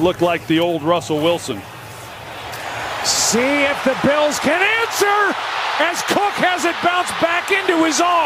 look like the old Russell Wilson. See if the Bills can answer as Cook has it bounce back into his arm.